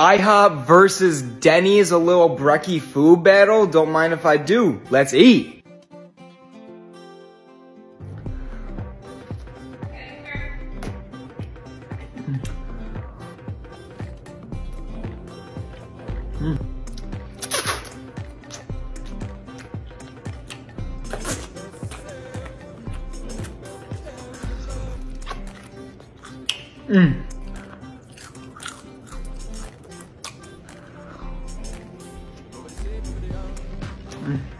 IHOP versus Denny's, a little brekkie food battle. Don't mind if I do. Let's eat. Mm. Mm. something.